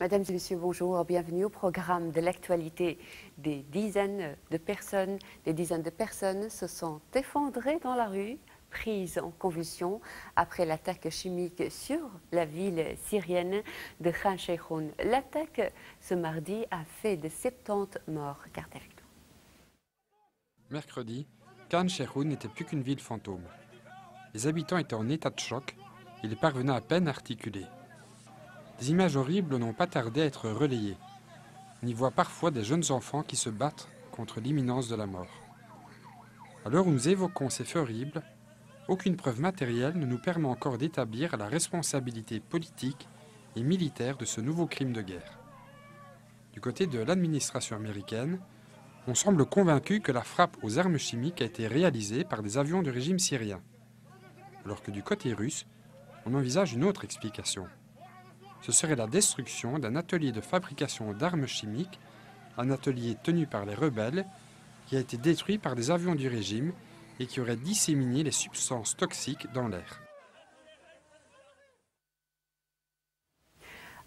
Mesdames et messieurs, bonjour, bienvenue au programme de l'actualité. Des dizaines de personnes, des dizaines de personnes se sont effondrées dans la rue, prises en convulsion après l'attaque chimique sur la ville syrienne de Khan Sheikhoun. L'attaque ce mardi a fait de 70 morts. Nous. Mercredi, Khan Sheikhoun n'était plus qu'une ville fantôme. Les habitants étaient en état de choc, ils parvenaient à peine à articuler. Des images horribles n'ont pas tardé à être relayées. On y voit parfois des jeunes enfants qui se battent contre l'imminence de la mort. À l'heure où nous évoquons ces faits horribles, aucune preuve matérielle ne nous permet encore d'établir la responsabilité politique et militaire de ce nouveau crime de guerre. Du côté de l'administration américaine, on semble convaincu que la frappe aux armes chimiques a été réalisée par des avions du régime syrien, alors que du côté russe, on envisage une autre explication ce serait la destruction d'un atelier de fabrication d'armes chimiques, un atelier tenu par les rebelles, qui a été détruit par des avions du régime et qui aurait disséminé les substances toxiques dans l'air.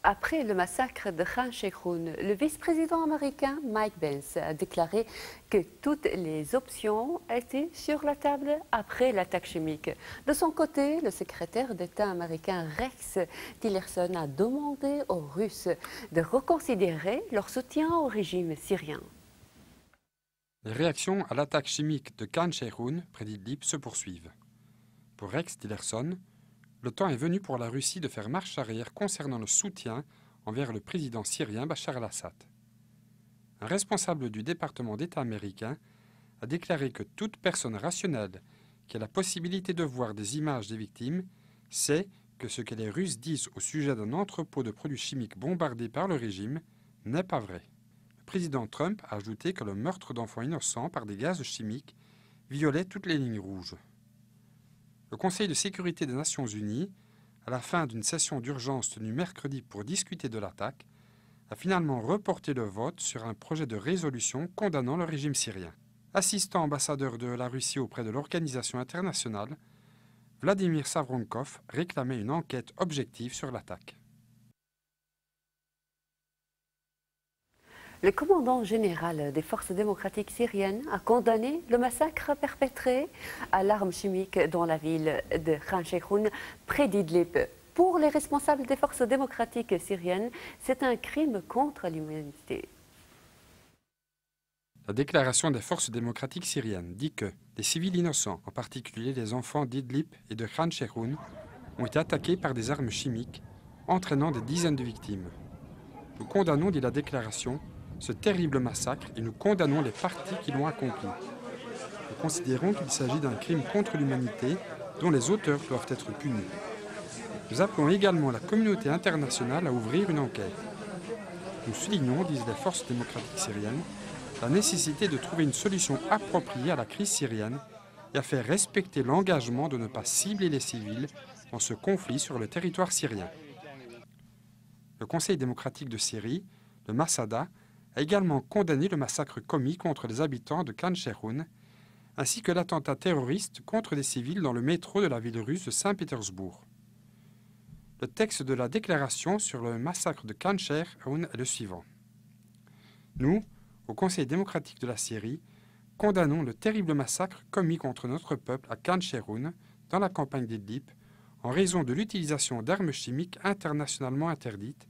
Après le massacre de Khan Sheikhoun, le vice-président américain Mike Pence a déclaré que toutes les options étaient sur la table après l'attaque chimique. De son côté, le secrétaire d'État américain Rex Tillerson a demandé aux Russes de reconsidérer leur soutien au régime syrien. Les réactions à l'attaque chimique de Khan Sheikhoun près d'Idlib se poursuivent. Pour Rex Tillerson, le temps est venu pour la Russie de faire marche arrière concernant le soutien envers le président syrien Bachar al-Assad. Un responsable du département d'État américain a déclaré que toute personne rationnelle qui a la possibilité de voir des images des victimes sait que ce que les Russes disent au sujet d'un entrepôt de produits chimiques bombardé par le régime n'est pas vrai. Le président Trump a ajouté que le meurtre d'enfants innocents par des gaz chimiques violait toutes les lignes rouges le Conseil de sécurité des Nations Unies, à la fin d'une session d'urgence tenue mercredi pour discuter de l'attaque, a finalement reporté le vote sur un projet de résolution condamnant le régime syrien. Assistant ambassadeur de la Russie auprès de l'organisation internationale, Vladimir Savronkov réclamait une enquête objective sur l'attaque. Le commandant général des forces démocratiques syriennes a condamné le massacre perpétré à l'arme chimique dans la ville de Khan Sheikhoun, près d'Idlib. Pour les responsables des forces démocratiques syriennes, c'est un crime contre l'humanité. La déclaration des forces démocratiques syriennes dit que des civils innocents, en particulier les enfants d'Idlib et de Khan Sheikhoun, ont été attaqués par des armes chimiques, entraînant des dizaines de victimes. Nous condamnons, dit la déclaration, ce terrible massacre et nous condamnons les partis qui l'ont accompli. Nous considérons qu'il s'agit d'un crime contre l'humanité dont les auteurs doivent être punis. Nous appelons également la communauté internationale à ouvrir une enquête. Nous soulignons, disent les forces démocratiques syriennes, la nécessité de trouver une solution appropriée à la crise syrienne et à faire respecter l'engagement de ne pas cibler les civils dans ce conflit sur le territoire syrien. Le Conseil démocratique de Syrie, le Massada, a également condamné le massacre commis contre les habitants de Khan Sheikhoun, ainsi que l'attentat terroriste contre des civils dans le métro de la ville russe de Saint-Pétersbourg. Le texte de la déclaration sur le massacre de Khan Sheikhoun est le suivant. Nous, au Conseil démocratique de la Syrie, condamnons le terrible massacre commis contre notre peuple à Khan Sheikhoun dans la campagne d'Idlib en raison de l'utilisation d'armes chimiques internationalement interdites,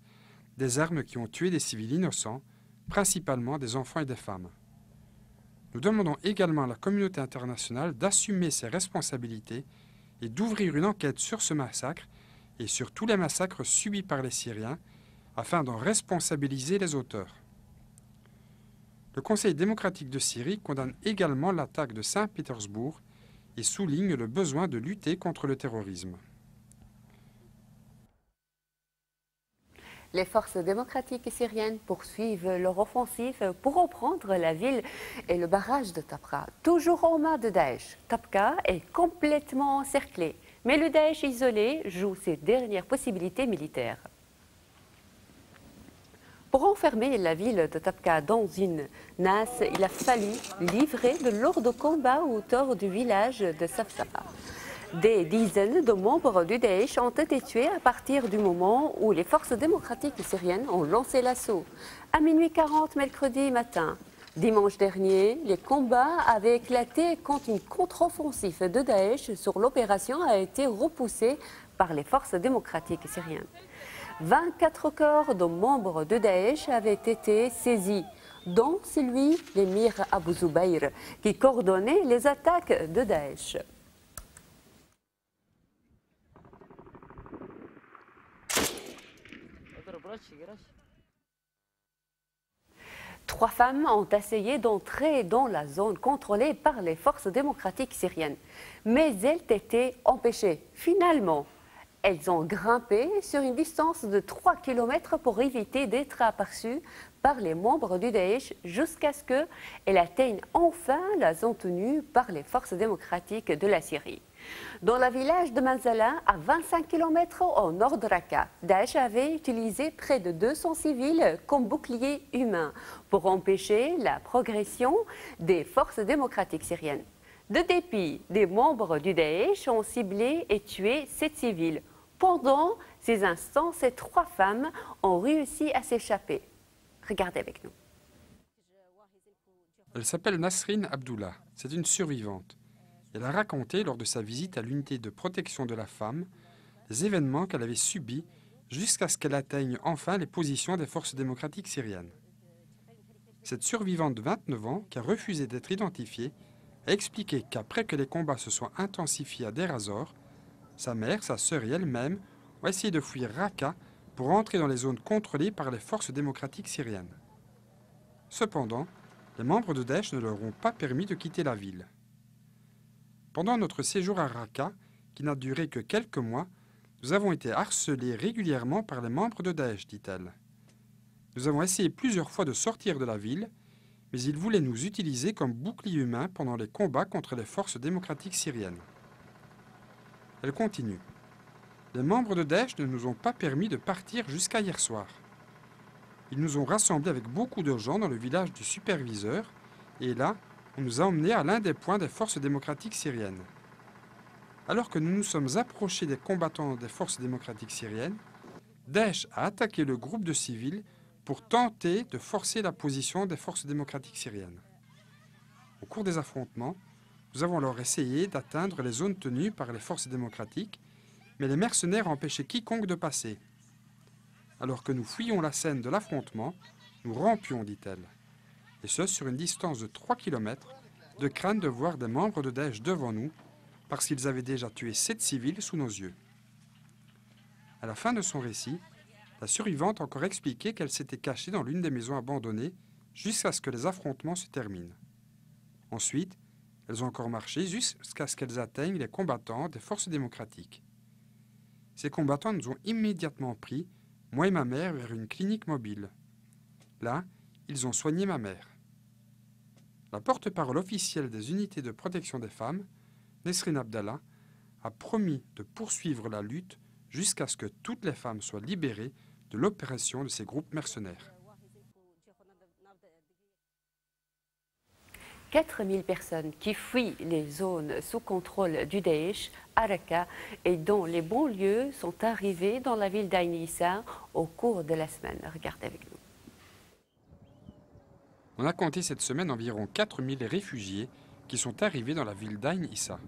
des armes qui ont tué des civils innocents principalement des enfants et des femmes. Nous demandons également à la communauté internationale d'assumer ses responsabilités et d'ouvrir une enquête sur ce massacre et sur tous les massacres subis par les Syriens afin d'en responsabiliser les auteurs. Le Conseil démocratique de Syrie condamne également l'attaque de Saint-Pétersbourg et souligne le besoin de lutter contre le terrorisme. Les forces démocratiques syriennes poursuivent leur offensive pour reprendre la ville et le barrage de Tapka. Toujours aux mains de Daesh, Tapka est complètement encerclé, mais le Daesh isolé joue ses dernières possibilités militaires. Pour enfermer la ville de Tapka dans une nasse, il a fallu livrer de lourds combats autour du village de Safsapa. Des dizaines de membres du Daesh ont été tués à partir du moment où les forces démocratiques syriennes ont lancé l'assaut. À minuit 40 mercredi matin, Dimanche dernier, les combats avaient éclaté quand une contre-offensive de Daesh sur l'opération a été repoussée par les forces démocratiques syriennes. 24 corps de membres de Daesh avaient été saisis, dont celui l'émir Abu Zubayr, qui coordonnait les attaques de Daesh. Trois femmes ont essayé d'entrer dans la zone contrôlée par les forces démocratiques syriennes, mais elles étaient empêchées. Finalement, elles ont grimpé sur une distance de 3 km pour éviter d'être aperçues par les membres du Daesh jusqu'à ce qu'elles atteignent enfin la zone tenue par les forces démocratiques de la Syrie. Dans le village de Manzala, à 25 km au nord de Raqqa, Daesh avait utilisé près de 200 civils comme boucliers humains pour empêcher la progression des forces démocratiques syriennes. De dépit, des membres du Daesh ont ciblé et tué sept civils. Pendant ces instants, ces trois femmes ont réussi à s'échapper. Regardez avec nous. Elle s'appelle Nasrin Abdullah. C'est une survivante. Elle a raconté lors de sa visite à l'unité de protection de la femme les événements qu'elle avait subis jusqu'à ce qu'elle atteigne enfin les positions des forces démocratiques syriennes. Cette survivante de 29 ans, qui a refusé d'être identifiée, a expliqué qu'après que les combats se soient intensifiés à Deir sa mère, sa sœur et elle-même ont essayé de fuir Raqqa pour entrer dans les zones contrôlées par les forces démocratiques syriennes. Cependant, les membres de Daesh ne leur ont pas permis de quitter la ville. Pendant notre séjour à Raqqa, qui n'a duré que quelques mois, nous avons été harcelés régulièrement par les membres de Daesh, dit-elle. Nous avons essayé plusieurs fois de sortir de la ville, mais ils voulaient nous utiliser comme bouclier humain pendant les combats contre les forces démocratiques syriennes. Elle continue. Les membres de Daesh ne nous ont pas permis de partir jusqu'à hier soir. Ils nous ont rassemblés avec beaucoup de gens dans le village du superviseur, et là, on nous a emmenés à l'un des points des forces démocratiques syriennes. Alors que nous nous sommes approchés des combattants des forces démocratiques syriennes, Daesh a attaqué le groupe de civils pour tenter de forcer la position des forces démocratiques syriennes. Au cours des affrontements, nous avons alors essayé d'atteindre les zones tenues par les forces démocratiques, mais les mercenaires empêchaient quiconque de passer. Alors que nous fuyions la scène de l'affrontement, nous rampions, dit-elle et ce sur une distance de 3 km, de crainte de voir des membres de Daesh devant nous, parce qu'ils avaient déjà tué sept civils sous nos yeux. À la fin de son récit, la survivante encore expliqué qu'elle s'était cachée dans l'une des maisons abandonnées jusqu'à ce que les affrontements se terminent. Ensuite, elles ont encore marché jusqu'à ce qu'elles atteignent les combattants des forces démocratiques. Ces combattants nous ont immédiatement pris, moi et ma mère, vers une clinique mobile. Là, ils ont soigné ma mère. La porte-parole officielle des unités de protection des femmes, Nesrine Abdallah, a promis de poursuivre la lutte jusqu'à ce que toutes les femmes soient libérées de l'opération de ces groupes mercenaires. 4000 personnes qui fuient les zones sous contrôle du Daesh à Raqqa et dont les banlieues sont arrivées dans la ville d'Aïnissa au cours de la semaine. Regardez avec nous. On a compté cette semaine environ 4000 réfugiés qui sont arrivés dans la ville d'Ain Issa.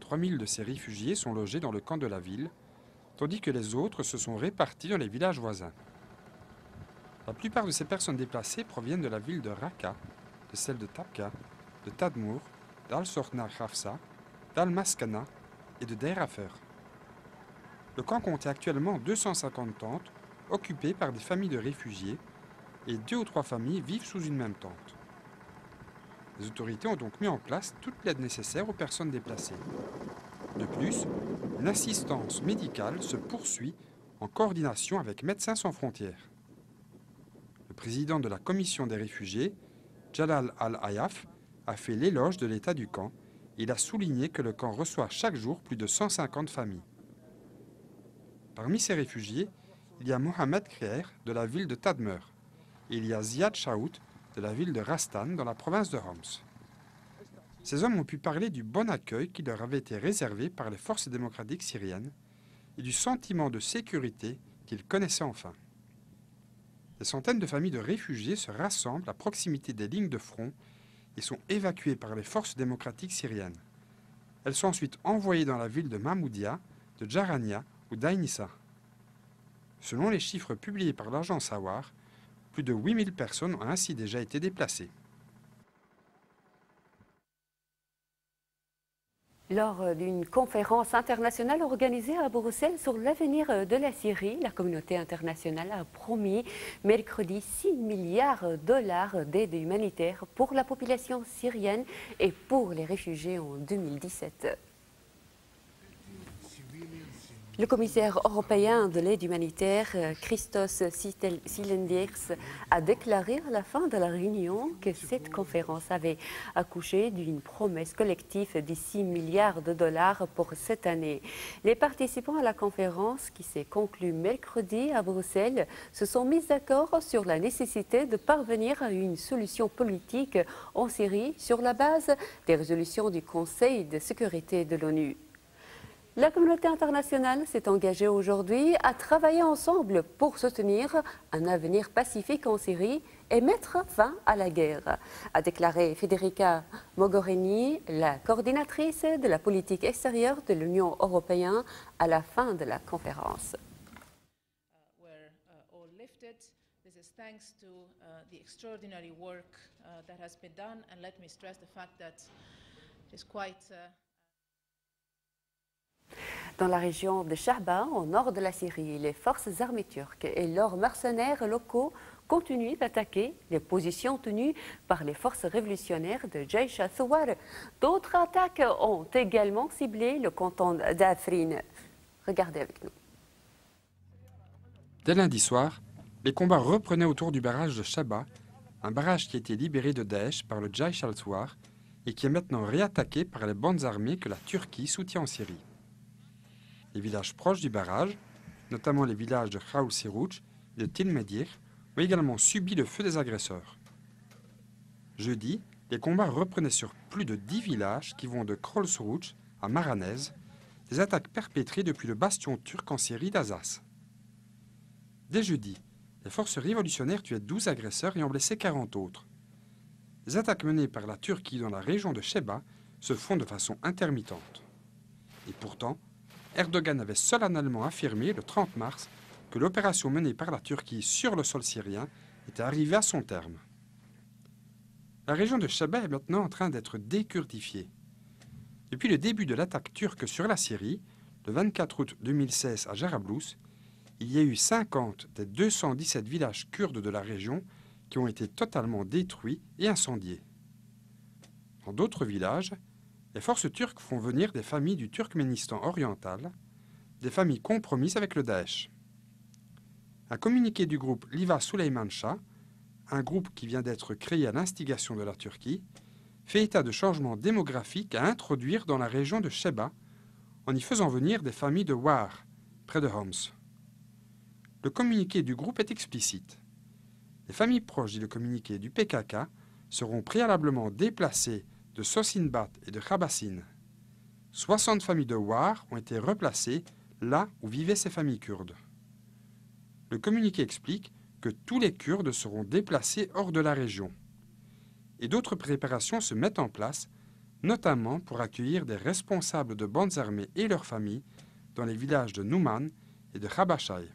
3000 de ces réfugiés sont logés dans le camp de la ville, tandis que les autres se sont répartis dans les villages voisins. La plupart de ces personnes déplacées proviennent de la ville de Raqqa, de celle de Tabqa, de Tadmour, d'Al-Sorna Khafsa, d'Al-Maskana et de Deir Le camp comptait actuellement 250 tentes occupées par des familles de réfugiés et deux ou trois familles vivent sous une même tente. Les autorités ont donc mis en place toute l'aide nécessaire aux personnes déplacées. De plus, une assistance médicale se poursuit en coordination avec Médecins sans frontières. Le président de la commission des réfugiés, Jalal Al-Ayaf, a fait l'éloge de l'état du camp et il a souligné que le camp reçoit chaque jour plus de 150 familles. Parmi ces réfugiés, il y a Mohamed Kreer de la ville de Tadmeur il y a Ziad Shaout de la ville de Rastan dans la province de Homs. ces hommes ont pu parler du bon accueil qui leur avait été réservé par les forces démocratiques syriennes et du sentiment de sécurité qu'ils connaissaient enfin. Des centaines de familles de réfugiés se rassemblent à proximité des lignes de front et sont évacuées par les forces démocratiques syriennes. Elles sont ensuite envoyées dans la ville de Mahmoudia, de Jarania ou d'Ainissa. Selon les chiffres publiés par l'agence Awar, plus de 8000 personnes ont ainsi déjà été déplacées. Lors d'une conférence internationale organisée à Bruxelles sur l'avenir de la Syrie, la communauté internationale a promis mercredi 6 milliards de dollars d'aide humanitaire pour la population syrienne et pour les réfugiés en 2017. Le commissaire européen de l'aide humanitaire, euh, Christos Silenders, a déclaré à la fin de la réunion que cette conférence avait accouché d'une promesse collective de 6 milliards de dollars pour cette année. Les participants à la conférence, qui s'est conclue mercredi à Bruxelles, se sont mis d'accord sur la nécessité de parvenir à une solution politique en Syrie sur la base des résolutions du Conseil de sécurité de l'ONU. La communauté internationale s'est engagée aujourd'hui à travailler ensemble pour soutenir un avenir pacifique en Syrie et mettre fin à la guerre, a déclaré Federica Mogherini, la coordinatrice de la politique extérieure de l'Union européenne, à la fin de la conférence. Dans la région de Shahba, au nord de la Syrie, les forces armées turques et leurs mercenaires locaux continuent d'attaquer les positions tenues par les forces révolutionnaires de Jaish al-Thawar. D'autres attaques ont également ciblé le canton d'Afrin. Regardez avec nous. Dès lundi soir, les combats reprenaient autour du barrage de Shahba, un barrage qui a été libéré de Daesh par le Jaish al-Thawar et qui est maintenant réattaqué par les bandes armées que la Turquie soutient en Syrie. Les villages proches du barrage, notamment les villages de Khaoul Sirouch et de Tilmedir, ont également subi le feu des agresseurs. Jeudi, les combats reprenaient sur plus de dix villages qui vont de Krol à Maranez, des attaques perpétrées depuis le bastion turc en Syrie d'Azaz. Dès jeudi, les forces révolutionnaires tuaient 12 agresseurs et en blessaient 40 autres. Les attaques menées par la Turquie dans la région de Sheba se font de façon intermittente. Et pourtant, Erdogan avait solennellement affirmé le 30 mars que l'opération menée par la Turquie sur le sol syrien était arrivée à son terme. La région de Sheba est maintenant en train d'être décurtifiée. Depuis le début de l'attaque turque sur la Syrie, le 24 août 2016 à Jarablus, il y a eu 50 des 217 villages kurdes de la région qui ont été totalement détruits et incendiés. Dans d'autres villages, les forces turques font venir des familles du Turkménistan oriental, des familles compromises avec le Daesh. Un communiqué du groupe Liva Suleyman Shah, un groupe qui vient d'être créé à l'instigation de la Turquie, fait état de changements démographiques à introduire dans la région de Sheba, en y faisant venir des familles de War, près de Homs. Le communiqué du groupe est explicite. Les familles proches, dit communiqué du PKK, seront préalablement déplacées de Sosinbat et de Khabasin. 60 familles de War ont été replacées là où vivaient ces familles kurdes. Le communiqué explique que tous les Kurdes seront déplacés hors de la région. Et d'autres préparations se mettent en place, notamment pour accueillir des responsables de bandes armées et leurs familles dans les villages de Nouman et de Khabachai.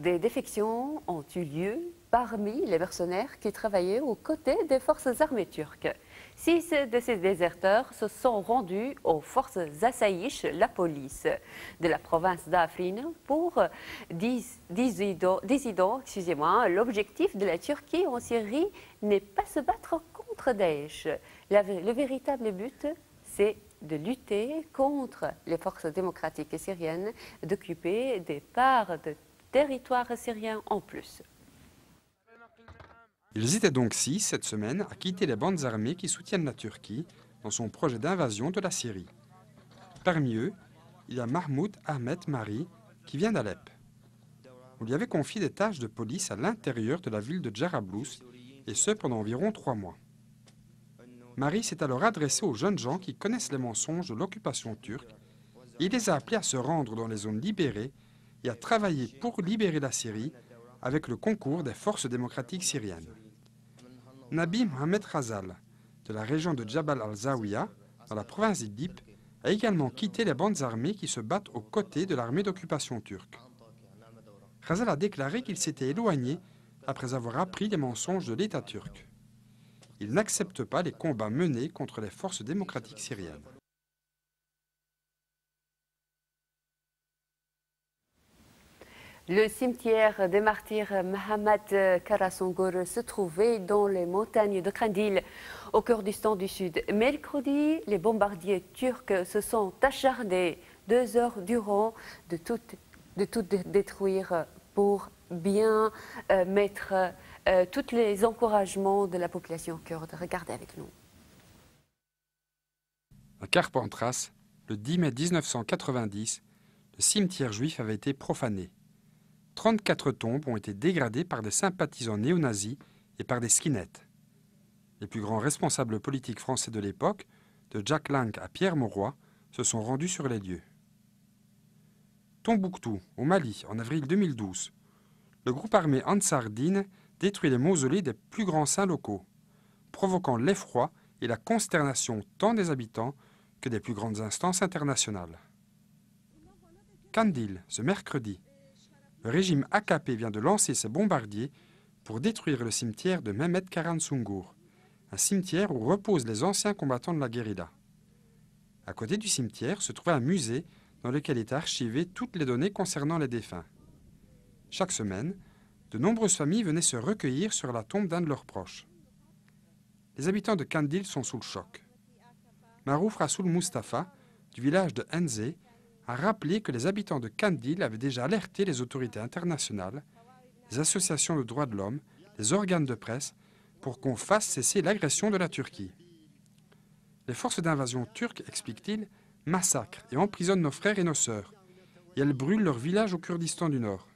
Des défections ont eu lieu parmi les mercenaires qui travaillaient aux côtés des forces armées turques. Six de ces déserteurs se sont rendus aux forces Assaïch, la police de la province d'Afrin, pour dissidents. L'objectif de la Turquie en Syrie n'est pas se battre contre Daesh. le véritable but, c'est de lutter contre les forces démocratiques syriennes, d'occuper des parts de territoire syrien en plus. Ils étaient donc six cette semaine à quitter les bandes armées qui soutiennent la Turquie dans son projet d'invasion de la Syrie. Parmi eux, il y a Mahmoud Ahmed Mari qui vient d'Alep. On lui avait confié des tâches de police à l'intérieur de la ville de Jarablus, et ce pendant environ trois mois. Marie s'est alors adressée aux jeunes gens qui connaissent les mensonges de l'occupation turque et les a appelés à se rendre dans les zones libérées et à travailler pour libérer la Syrie avec le concours des forces démocratiques syriennes. Nabi Mohamed Khazal, de la région de Jabal al-Zawiya, dans la province d'Idlib, a également quitté les bandes armées qui se battent aux côtés de l'armée d'occupation turque. Khazal a déclaré qu'il s'était éloigné après avoir appris les mensonges de l'État turc. Il n'accepte pas les combats menés contre les forces démocratiques syriennes. Le cimetière des martyrs Mohamed Karasongur se trouvait dans les montagnes de Kandil, au Kurdistan du Sud. Mercredi, les bombardiers turcs se sont acharnés deux heures durant de tout, de tout détruire pour bien euh, mettre euh, tous les encouragements de la population kurde. Regardez avec nous. À Carpentras, le 10 mai 1990, le cimetière juif avait été profané. 34 tombes ont été dégradées par des sympathisants néo-nazis et par des skinheads. Les plus grands responsables politiques français de l'époque, de Jack Lang à Pierre Mauroy, se sont rendus sur les lieux. Tombouctou, au Mali, en avril 2012, le groupe armé Ansar Din détruit les mausolées des plus grands saints locaux, provoquant l'effroi et la consternation tant des habitants que des plus grandes instances internationales. Kandil, ce mercredi, le régime AKP vient de lancer ses bombardiers pour détruire le cimetière de Mehmet Karan Sungur, un cimetière où reposent les anciens combattants de la guérilla. À côté du cimetière se trouvait un musée dans lequel étaient archivées toutes les données concernant les défunts. Chaque semaine, de nombreuses familles venaient se recueillir sur la tombe d'un de leurs proches. Les habitants de Kandil sont sous le choc. Marouf Rasoul Mustafa, du village de Enze, a rappelé que les habitants de Kandil avaient déjà alerté les autorités internationales, les associations de droits de l'homme, les organes de presse, pour qu'on fasse cesser l'agression de la Turquie. Les forces d'invasion turques, explique-t-il, massacrent et emprisonnent nos frères et nos sœurs, et elles brûlent leurs villages au Kurdistan du Nord.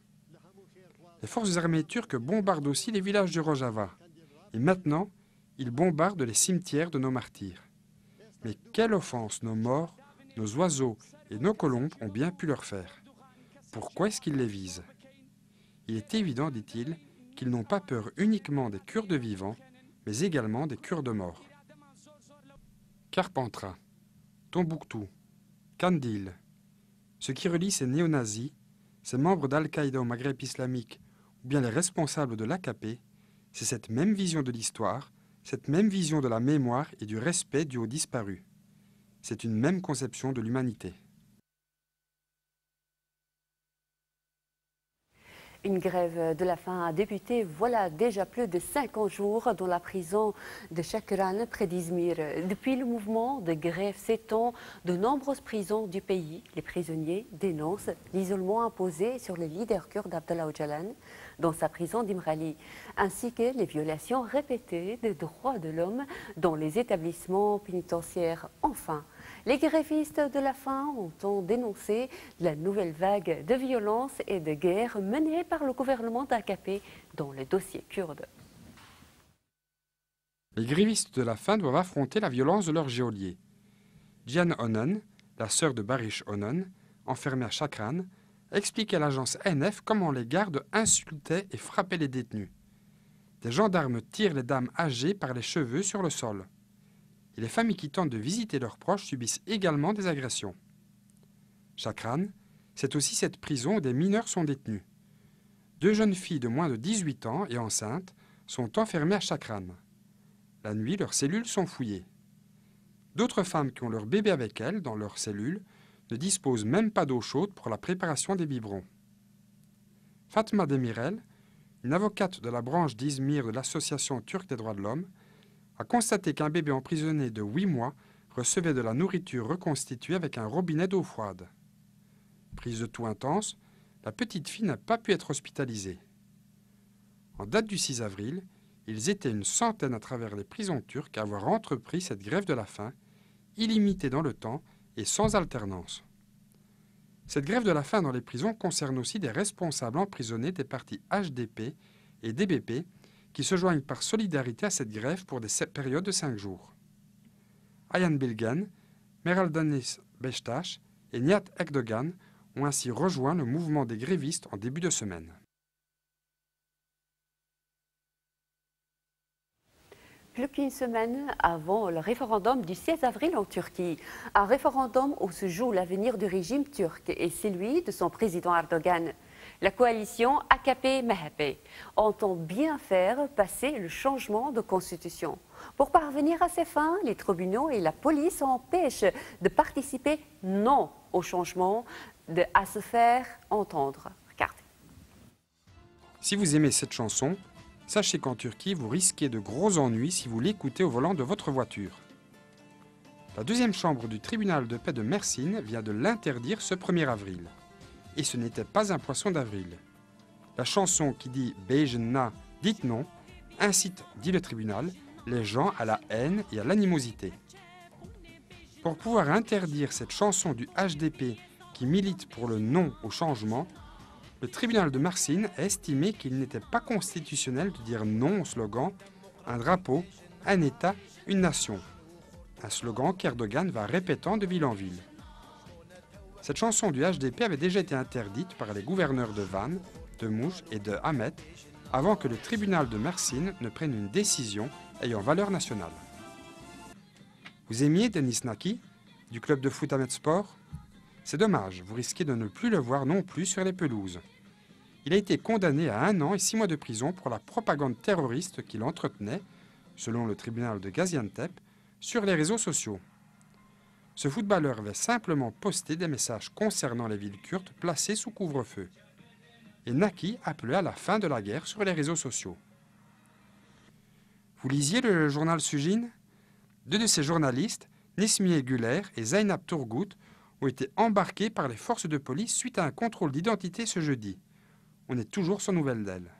Les forces armées turques bombardent aussi les villages du Rojava, et maintenant, ils bombardent les cimetières de nos martyrs. Mais quelle offense nos morts, nos oiseaux et nos colombes ont bien pu leur faire. Pourquoi est-ce qu'ils les visent? Il est évident, dit-il, qu'ils n'ont pas peur uniquement des Kurdes vivants, mais également des Kurdes morts. Carpentras, Tombouctou, Kandil, ce qui relie ces néo-nazis, ces membres d'Al-Qaïda au Maghreb islamique, ou bien les responsables de l'AKP, c'est cette même vision de l'histoire, cette même vision de la mémoire et du respect du haut disparu. C'est une même conception de l'humanité. Une grève de la faim a débuté. Voilà déjà plus de 50 jours dans la prison de Chakran près d'Izmir. Depuis le mouvement de grève s'étend. De nombreuses prisons du pays, les prisonniers dénoncent l'isolement imposé sur le leader kurde Abdallah Öcalan dans sa prison d'Imrali, ainsi que les violations répétées des droits de l'homme dans les établissements pénitentiaires. Enfin, les grévistes de la faim ont dénoncé la nouvelle vague de violence et de guerre menée par le gouvernement d'AKP dans le dossier kurde. Les grévistes de la faim doivent affronter la violence de leurs geôliers. Diane Onan, la sœur de Barish Onan, enfermée à Chakran, explique à l'agence NF comment les gardes insultaient et frappaient les détenus. Des gendarmes tirent les dames âgées par les cheveux sur le sol et les familles qui tentent de visiter leurs proches subissent également des agressions. Chakran, c'est aussi cette prison où des mineurs sont détenus. Deux jeunes filles de moins de 18 ans et enceintes sont enfermées à Chakran. La nuit, leurs cellules sont fouillées. D'autres femmes qui ont leur bébé avec elles dans leurs cellules ne disposent même pas d'eau chaude pour la préparation des biberons. Fatma Demirel, une avocate de la branche d'Izmir de l'Association turque des droits de l'homme, a constaté qu'un bébé emprisonné de 8 mois recevait de la nourriture reconstituée avec un robinet d'eau froide. Prise de tout intense, la petite fille n'a pas pu être hospitalisée. En date du 6 avril, ils étaient une centaine à travers les prisons turques à avoir entrepris cette grève de la faim, illimitée dans le temps et sans alternance. Cette grève de la faim dans les prisons concerne aussi des responsables emprisonnés des partis HDP et DBP qui se joignent par solidarité à cette grève pour des périodes de cinq jours. Ayan Bilgan, Meral Danis et Niat Ekdogan ont ainsi rejoint le mouvement des grévistes en début de semaine. Plus qu'une semaine avant le référendum du 16 avril en Turquie. Un référendum où se joue l'avenir du régime turc et celui de son président Erdogan. La coalition AKP-MHP entend bien faire passer le changement de constitution. Pour parvenir à ces fins, les tribunaux et la police empêchent de participer non au changement, de, à se faire entendre. Regardez. Si vous aimez cette chanson, Sachez qu'en Turquie, vous risquez de gros ennuis si vous l'écoutez au volant de votre voiture. La deuxième chambre du tribunal de paix de Mersin vient de l'interdire ce 1er avril. Et ce n'était pas un poisson d'avril. La chanson qui dit Bejna, dites non, incite, dit le tribunal, les gens à la haine et à l'animosité. Pour pouvoir interdire cette chanson du HDP qui milite pour le non au changement, le tribunal de Marcine a estimé qu'il n'était pas constitutionnel de dire non au slogan un drapeau, un État, une nation. Un slogan qu'Erdogan va répétant de ville en ville. Cette chanson du HDP avait déjà été interdite par les gouverneurs de Van, de Mouche et de Hamet avant que le tribunal de Mersin ne prenne une décision ayant valeur nationale. Vous aimiez Denis Naki, du club de foot Sport? C'est dommage, vous risquez de ne plus le voir non plus sur les pelouses il a été condamné à un an et six mois de prison pour la propagande terroriste qu'il entretenait, selon le tribunal de Gaziantep, sur les réseaux sociaux. Ce footballeur avait simplement posté des messages concernant les villes kurdes placées sous couvre-feu. Et Naki appelait à la fin de la guerre sur les réseaux sociaux. Vous lisiez le journal Sujin? Deux de ces journalistes, Nismi Guler et Zainab Turgut, ont été embarqués par les forces de police suite à un contrôle d'identité ce jeudi on est toujours sans nouvelles d'elle.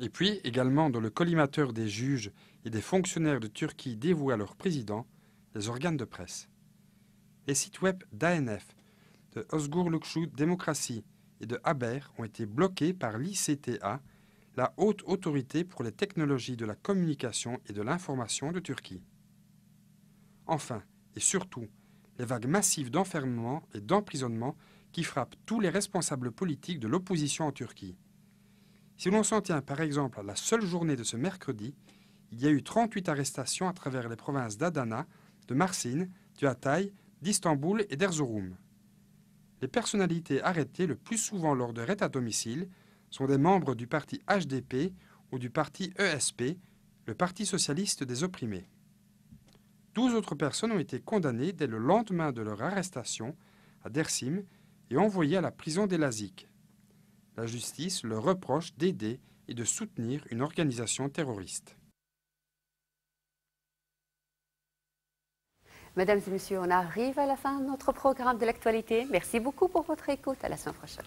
Et puis, également dans le collimateur des juges et des fonctionnaires de Turquie dévoués à leur président, les organes de presse. Les sites web d'ANF, de Osgur Lukşu Démocratie et de Haber ont été bloqués par l'ICTA, la haute autorité pour les technologies de la communication et de l'information de Turquie. Enfin, et surtout, les vagues massives d'enfermement et d'emprisonnement qui frappe tous les responsables politiques de l'opposition en Turquie. Si l'on s'en tient par exemple à la seule journée de ce mercredi, il y a eu 38 arrestations à travers les provinces d'Adana, de Marsin, du Hatay, d'Istanbul et d'Erzurum. Les personnalités arrêtées le plus souvent lors de raids à domicile sont des membres du parti HDP ou du parti ESP, le Parti socialiste des opprimés. Douze autres personnes ont été condamnées dès le lendemain de leur arrestation à Dersim et envoyé à la prison des Laziques. La justice leur reproche d'aider et de soutenir une organisation terroriste. Mesdames et messieurs, on arrive à la fin de notre programme de l'actualité. Merci beaucoup pour votre écoute. À la semaine prochaine.